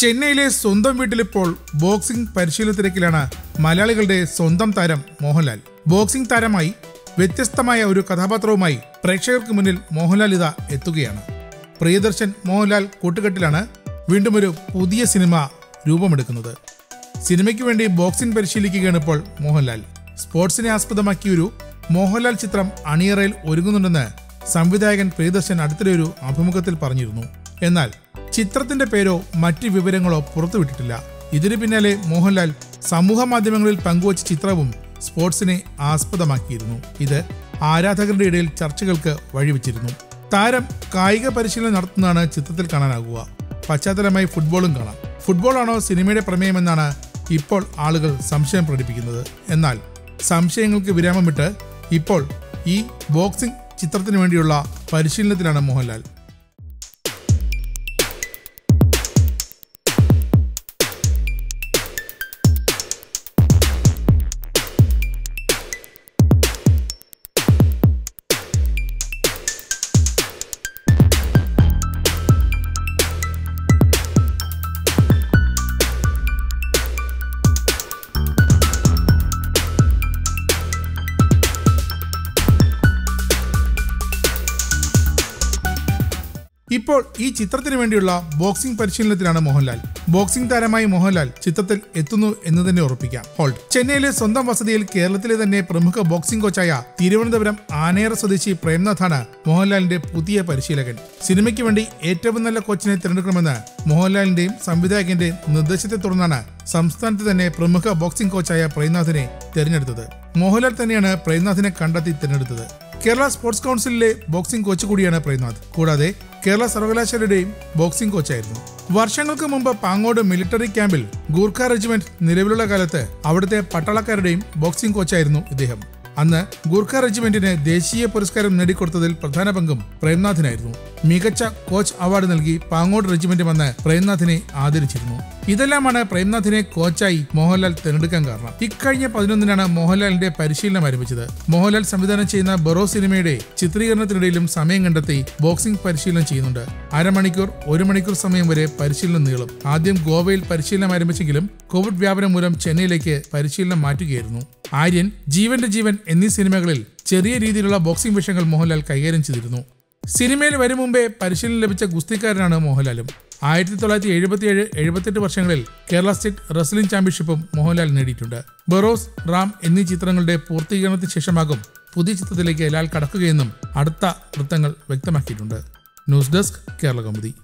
ചെന്നൈയിലെ സ്വന്തം വീട്ടിലിപ്പോൾ ബോക്സിംഗ് പരിശീലന തിരക്കിലാണ് മലയാളികളുടെ സ്വന്തം താരം മോഹൻലാൽ. ബോക്സിംഗ് താരമായി വ്യത്യസ്തമായ ഒരു കഥാപാത്രവുമായി പ്രേക്ഷകർക്ക് മുന്നിൽ മോഹൻലാൽ ഇതാ എത്തുകയാണ്. പ്രിയദർശൻ മോഹൻലാൽ കൂട്ടുകെട്ടിലാണ് വീണ്ടും ഒരു പുതിയ സിനിമ രൂപമെടുക്കുന്നത്. സിനിമയ്ക്ക് വേണ്ടി ബോക്സിംഗ് പരിശീലിക്കുകയാണ് ഇപ്പോൾ മോഹൻലാൽ. സ്പോർട്സിനെ ആസ്പദമാക്കിയ ഒരു മോഹൻലാൽ ചിത്രം അണിയറയിൽ ഒരുങ്ങുന്നുണ്ടെന്ന് സംവിധായകൻ പ്രിയദർശൻ അടുത്തിടെ ഒരു അഭിമുഖത്തിൽ പറഞ്ഞിരുന്നു. എന്നാൽ ചിത്രത്തിന്റെ പേരോ മറ്റു വിവരങ്ങളോ പുറത്തുവിട്ടിട്ടില്ല. ഇതിനു പിന്നാലെ മോഹൻലാൽ സമൂഹ മാധ്യമങ്ങളിൽ പങ്കുവച്ച ചിത്രവും സ്പോർട്സിനെ ആസ്പദമാക്കിയിരുന്നു. ഇത് ആരാധകരുടെ ഇടയിൽ ചർച്ചകൾക്ക് വഴിവെച്ചിരുന്നു. താരം കായിക പരിശീലനം നടത്തുന്നതാണ് ചിത്രത്തിൽ കാണാനാകുക. പശ്ചാത്തലമായി ഫുട്ബോളും കാണാം. ഫുട്ബോളാണോ സിനിമയുടെ പ്രമേയമെന്നാണ് ഇപ്പോൾ ആളുകൾ സംശയം പ്രകടിപ്പിക്കുന്നത്. എന്നാൽ സംശയങ്ങൾക്ക് വിരാമമിട്ട് ഇപ്പോൾ ഈ ബോക്സിംഗ് ചിത്രത്തിന് വേണ്ടിയുള്ള പരിശീലനത്തിലാണ് മോഹൻലാൽ. ഇപ്പോൾ ഈ ചിത്രത്തിന് വേണ്ടിയുള്ള ബോക്സിംഗ് പരിശീലനത്തിലാണ് മോഹൻലാൽ. ബോക്സിംഗ് താരമായി മോഹൻലാൽ ചിത്രത്തിൽ എത്തുന്നു എന്ന് തന്നെ ഉറപ്പിക്കാം. ഹോൾഡ്. ചെന്നൈയിലെ സ്വന്തം വസതിയിൽ കേരളത്തിലെ തന്നെ പ്രമുഖ ബോക്സിംഗ് കോച്ചായ തിരുവനന്തപുരം ആനേറ സ്വദേശി പ്രേംനാഥാണ് മോഹൻലാലിന്റെ പുതിയ പരിശീലകൻ. സിനിമയ്ക്ക് വേണ്ടി ഏറ്റവും നല്ല കോച്ചിനെ തിരഞ്ഞെടുക്കണമെന്ന് മോഹൻലാലിന്റെയും സംവിധായകന്റെയും നിർദ്ദേശത്തെ തുടർന്നാണ് സംസ്ഥാനത്ത് തന്നെ പ്രമുഖ ബോക്സിംഗ് കോച്ചായ പ്രേംനാഥിനെ തിരഞ്ഞെടുത്തത്. മോഹൻലാൽ തന്നെയാണ് പ്രേംനാഥിനെ കണ്ടെത്തി തിരഞ്ഞെടുത്തത്. കേരള സ്പോർട്സ് കൗൺസിലിലെ ബോക്സിംഗ് കോച്ച് കൂടിയാണ് പ്രേംനാഥ്. കൂടാതെ കേരള സർവകലാശാലയുടെയും ബോക്സിംഗ് കോച്ചായിരുന്നു. വർഷങ്ങൾക്ക് മുമ്പ് പാങ്ങോട് മിലിറ്ററി ക്യാമ്പിൽ ഗൂർഖ റെജിമെന്റ് നിലവിലുള്ള കാലത്ത് അവിടുത്തെ പട്ടാളക്കാരുടെയും ബോക്സിംഗ് കോച്ചായിരുന്നു ഇദ്ദേഹം. അന്ന് ഗൂർഖ റെജിമെന്റിന് ദേശീയ പുരസ്കാരം നേടിക്കൊടുത്തതിൽ പ്രധാന പങ്കും പ്രേംനാഥിനായിരുന്നു. മികച്ച കോച്ച് അവാർഡ് നൽകി പാങ്ങോട് റെജിമെന്റ് വന്ന് പ്രേംനാഥിനെ ആദരിച്ചിരുന്നു. ഇതെല്ലാമാണ് പ്രേംനാഥിനെ കോച്ചായി മോഹൻലാൽ തിരഞ്ഞെടുക്കാൻ കാരണം. ഇക്കഴിഞ്ഞ പതിനൊന്നിനാണ് മോഹൻലാലിന്റെ പരിശീലനം ആരംഭിച്ചത്. മോഹൻലാൽ സംവിധാനം ചെയ്യുന്ന ബറോ സിനിമയുടെ ചിത്രീകരണത്തിനിടയിലും സമയം കണ്ടെത്തി ബോക്സിംഗ് പരിശീലനം ചെയ്യുന്നുണ്ട്. അരമണിക്കൂർ ഒരു മണിക്കൂർ സമയം വരെ പരിശീലനം നീളും. ആദ്യം ഗോവയിൽ പരിശീലനം ആരംഭിച്ചെങ്കിലും കോവിഡ് വ്യാപനം മൂലം ചെന്നൈയിലേക്ക് പരിശീലനം മാറ്റുകയായിരുന്നു. ആര്യൻ ജീവന്റെ ജീവൻ എന്നീ സിനിമകളിൽ ചെറിയ രീതിയിലുള്ള ബോക്സിംഗ് വിഷയങ്ങൾ മോഹൻലാൽ കൈകാര്യം ചെയ്തിരുന്നു. സിനിമയിൽ വരും മുമ്പേ പരിശീലനം ലഭിച്ച ഗുസ്തിക്കാരനാണ് മോഹൻലാലും. ആയിരത്തി തൊള്ളായിരത്തി എഴുപത്തിയേഴ് എഴുപത്തെട്ട് വർഷങ്ങളിൽ കേരള സ്റ്റേറ്റ് റെസ്ലിംഗ് ചാമ്പ്യൻഷിപ്പും മോഹൻലാൽ നേടിയിട്ടുണ്ട്. ബറോസ് റാം എന്നീ ചിത്രങ്ങളുടെ പൂർത്തീകരണത്തിന് ശേഷമാകും പുതിയ ചിത്രത്തിലേക്ക് ലാൽ കടക്കുകയെന്നും അടുത്ത വൃത്തങ്ങൾ വ്യക്തമാക്കിയിട്ടുണ്ട്. News desk Kerala Kaumudi.